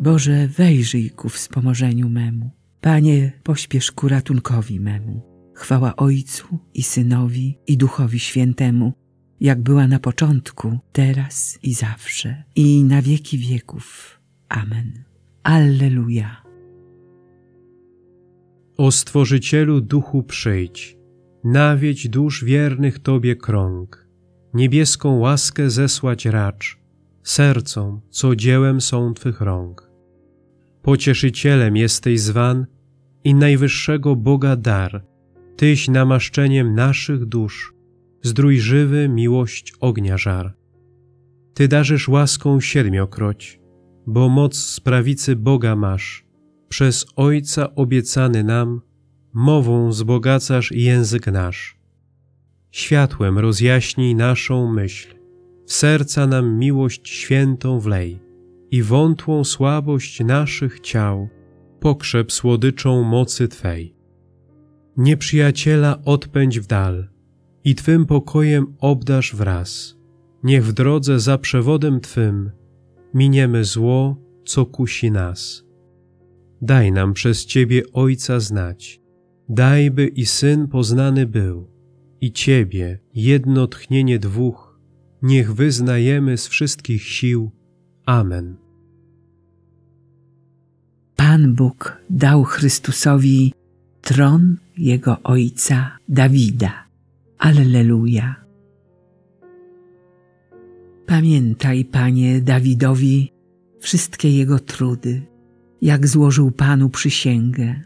Boże, wejrzyj ku wspomożeniu memu. Panie, pośpiesz ku ratunkowi memu. Chwała Ojcu i Synowi i Duchowi Świętemu, jak była na początku, teraz i zawsze, i na wieki wieków. Amen. Alleluja. O Stworzycielu Duchu przyjdź, nawiedź dusz wiernych Tobie krąg, niebieską łaskę zesłać racz, sercom, co dziełem są Twych rąk. Pocieszycielem jesteś zwan i najwyższego Boga dar, Tyś namaszczeniem naszych dusz, zdrój żywy miłość ognia żar. Ty darzysz łaską siedmiokroć, bo moc z prawicy Boga masz, przez Ojca obiecany nam, mową wzbogacasz język nasz. Światłem rozjaśnij naszą myśl, w serca nam miłość świętą wlej i wątłą słabość naszych ciał pokrzep słodyczą mocy Twej. Nieprzyjaciela odpędź w dal i Twym pokojem obdasz wraz. Niech w drodze za przewodem Twym miniemy zło, co kusi nas. Daj nam przez Ciebie Ojca znać, daj by i Syn poznany był, i Ciebie jedno tchnienie dwóch, niech wyznajemy z wszystkich sił. Amen. Pan Bóg dał Chrystusowi tron jego ojca Dawida. Alleluja. Pamiętaj, Panie, Dawidowi wszystkie jego trudy, jak złożył Panu przysięgę.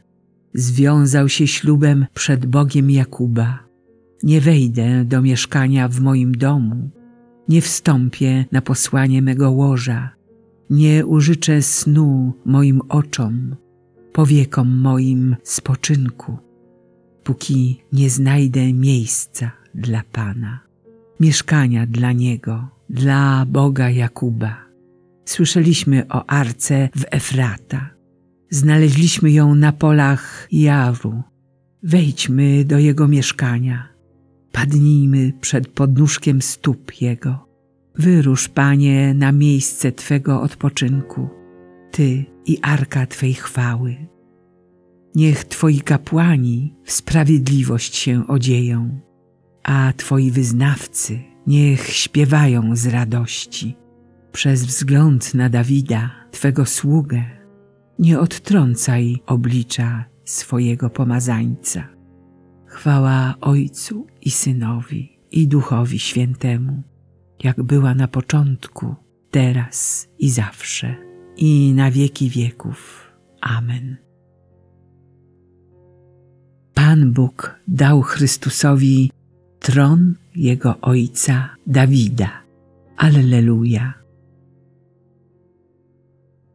Związał się ślubem przed Bogiem Jakuba. Nie wejdę do mieszkania w moim domu, nie wstąpię na posłanie mego łoża, nie użyczę snu moim oczom, powiekom moim spoczynku, póki nie znajdę miejsca dla Pana, mieszkania dla Niego, dla Boga Jakuba. Słyszeliśmy o arce w Efrata. Znaleźliśmy ją na polach Jaru. Wejdźmy do jego mieszkania. Padnijmy przed podnóżkiem stóp jego. Wyrusz, Panie, na miejsce Twego odpoczynku, Ty i arka Twej chwały. Niech Twoi kapłani w sprawiedliwość się odzieją, a Twoi wyznawcy niech śpiewają z radości. Przez wzgląd na Dawida, Twego sługę, nie odtrącaj oblicza swojego pomazańca. Chwała Ojcu i Synowi i Duchowi Świętemu, jak była na początku, teraz i zawsze, i na wieki wieków. Amen. Pan Bóg dał Chrystusowi tron jego ojca Dawida. Alleluja.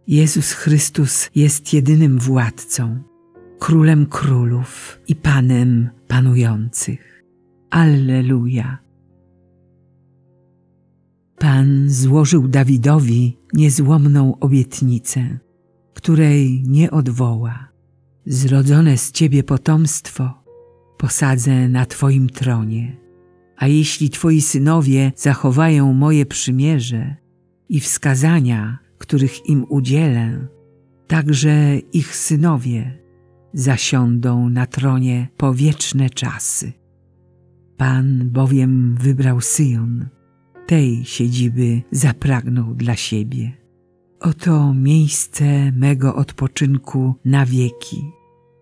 Jezus Chrystus jest jedynym władcą, królem królów i panem panujących. Alleluja. Pan złożył Dawidowi niezłomną obietnicę, której nie odwoła. Zrodzone z Ciebie potomstwo posadzę na Twoim tronie, a jeśli Twoi synowie zachowają moje przymierze i wskazania, których im udzielę, także ich synowie zasiądą na tronie po wieczne czasy. Pan bowiem wybrał Syjon, tej siedziby zapragnął dla siebie. Oto miejsce mego odpoczynku na wieki.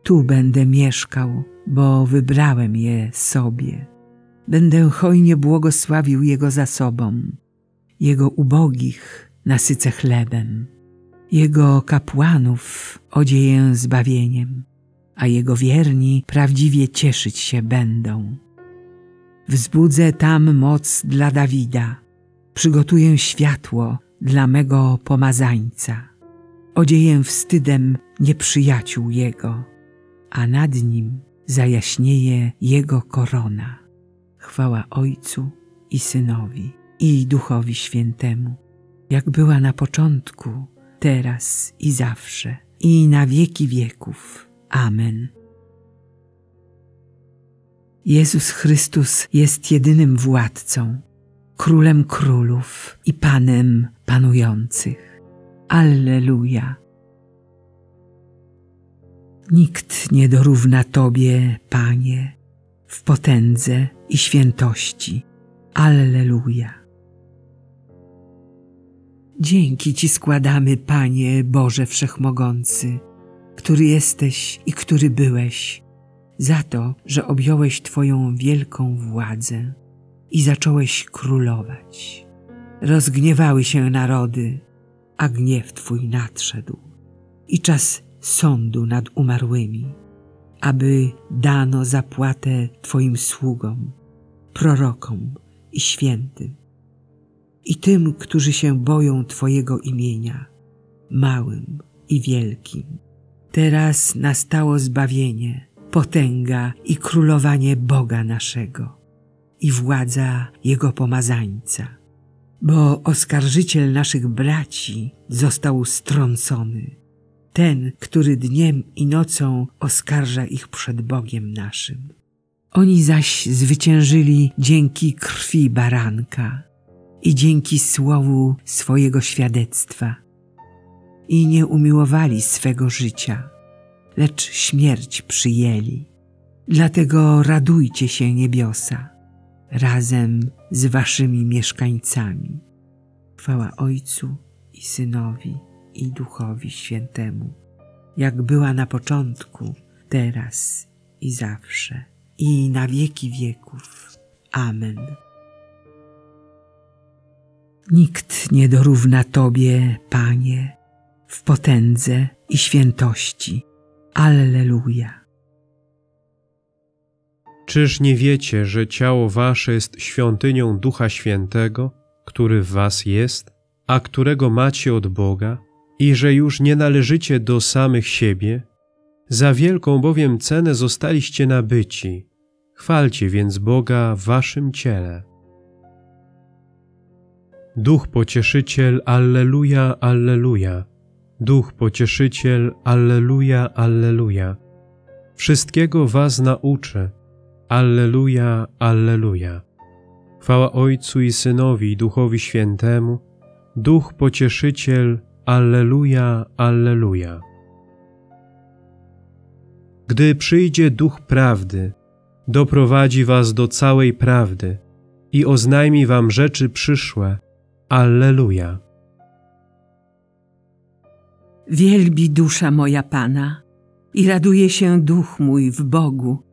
Tu będę mieszkał, bo wybrałem je sobie. Będę hojnie błogosławił Jego zasobom, Jego ubogich nasycę chlebem, Jego kapłanów odzieję zbawieniem, a Jego wierni prawdziwie cieszyć się będą. Wzbudzę tam moc dla Dawida, przygotuję światło dla mego pomazańca. Odzieję wstydem nieprzyjaciół Jego, a nad nim zajaśnieje Jego korona. Chwała Ojcu i Synowi i Duchowi Świętemu, jak była na początku, teraz i zawsze, i na wieki wieków. Amen. Jezus Chrystus jest jedynym władcą, królem królów i panem panujących. Alleluja. Nikt nie dorówna Tobie, Panie, w potędze i świętości. Alleluja. Dzięki Ci składamy, Panie Boże Wszechmogący, który jesteś i który byłeś, za to, że objąłeś Twoją wielką władzę i zacząłeś królować. Rozgniewały się narody, a gniew Twój nadszedł i czas sądu nad umarłymi, aby dano zapłatę Twoim sługom, prorokom i świętym i tym, którzy się boją Twojego imienia, małym i wielkim. Teraz nastało zbawienie, potęga i królowanie Boga naszego i władza Jego pomazańca, bo oskarżyciel naszych braci został strącony, ten, który dniem i nocą oskarża ich przed Bogiem naszym. Oni zaś zwyciężyli dzięki krwi baranka i dzięki słowu swojego świadectwa i nie umiłowali swego życia, lecz śmierć przyjęli. Dlatego radujcie się niebiosa razem z waszymi mieszkańcami. Chwała Ojcu i Synowi i Duchowi Świętemu, jak była na początku, teraz i zawsze, i na wieki wieków. Amen. Nikt nie dorówna Tobie, Panie, w potędze i świętości. Alleluja. Czyż nie wiecie, że ciało wasze jest świątynią Ducha Świętego, który w was jest, a którego macie od Boga, i że już nie należycie do samych siebie? Za wielką bowiem cenę zostaliście nabyci. Chwalcie więc Boga w waszym ciele. Duch Pocieszyciel, Alleluja, Alleluja. Duch Pocieszyciel, Alleluja, Alleluja. Wszystkiego was nauczy. Alleluja, Alleluja. Chwała Ojcu i Synowi i Duchowi Świętemu. Duch Pocieszyciel, Alleluja, Alleluja. Gdy przyjdzie Duch Prawdy, doprowadzi was do całej prawdy i oznajmi wam rzeczy przyszłe, Alleluja. Wielbi dusza moja Pana i raduje się duch mój w Bogu,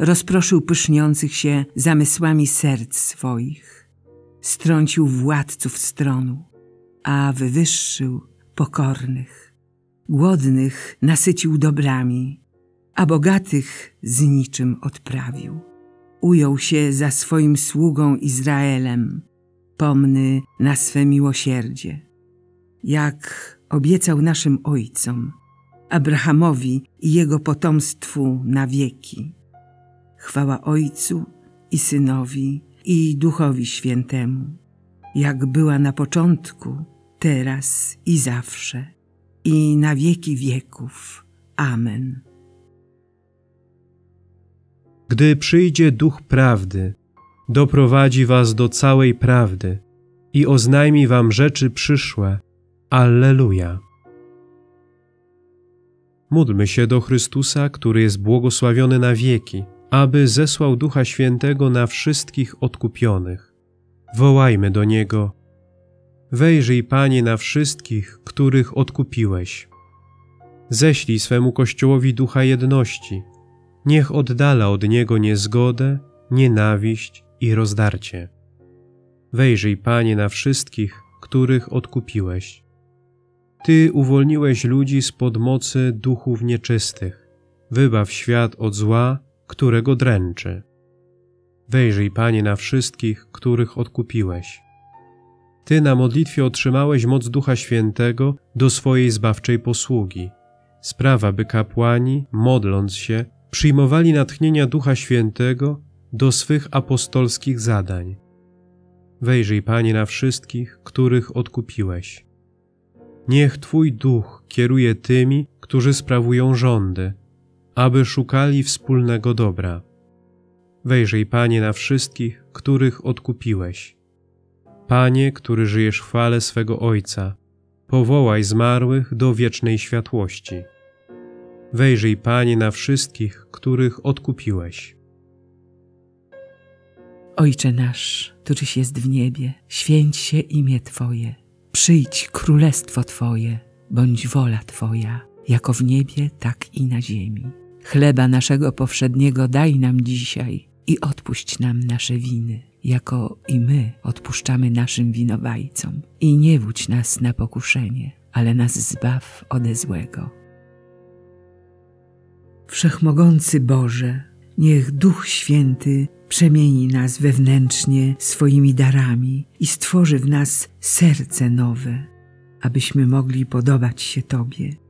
rozproszył pyszniących się zamysłami serc swoich, strącił władców stronu, a wywyższył pokornych. Głodnych nasycił dobrami, a bogatych z niczym odprawił. Ujął się za swoim sługą Izraelem, pomny na swe miłosierdzie. Jak obiecał naszym ojcom, Abrahamowi i jego potomstwu na wieki. Chwała Ojcu i Synowi i Duchowi Świętemu, jak była na początku, teraz i zawsze, i na wieki wieków. Amen. Gdy przyjdzie Duch Prawdy, doprowadzi was do całej prawdy i oznajmi wam rzeczy przyszłe. Alleluja. Módlmy się do Chrystusa, który jest błogosławiony na wieki, aby zesłał Ducha Świętego na wszystkich odkupionych. Wołajmy do Niego: Wejrzyj, Panie, na wszystkich, których odkupiłeś. Ześlij swemu Kościołowi ducha jedności. Niech oddala od niego niezgodę, nienawiść i rozdarcie. Wejrzyj, Panie, na wszystkich, których odkupiłeś. Ty uwolniłeś ludzi spod mocy duchów nieczystych. Wybaw świat od zła, którego dręczy. Wejrzyj, Panie, na wszystkich, których odkupiłeś. Ty na modlitwie otrzymałeś moc Ducha Świętego do swojej zbawczej posługi. Sprawa, by kapłani, modląc się, przyjmowali natchnienia Ducha Świętego do swych apostolskich zadań. Wejrzyj, Panie, na wszystkich, których odkupiłeś. Niech Twój duch kieruje tymi, którzy sprawują rządy, aby szukali wspólnego dobra. Wejrzyj, Panie, na wszystkich, których odkupiłeś. Panie, który żyjesz w chwale swego Ojca, powołaj zmarłych do wiecznej światłości. Wejrzyj, Panie, na wszystkich, których odkupiłeś. Ojcze nasz, któryś jest w niebie, święć się imię Twoje. Przyjdź królestwo Twoje, bądź wola Twoja, jako w niebie, tak i na ziemi. Chleba naszego powszedniego daj nam dzisiaj i odpuść nam nasze winy, jako i my odpuszczamy naszym winowajcom. I nie wódź nas na pokuszenie, ale nas zbaw ode złego. Wszechmogący Boże, niech Duch Święty przemieni nas wewnętrznie swoimi darami i stworzy w nas serce nowe, abyśmy mogli podobać się Tobie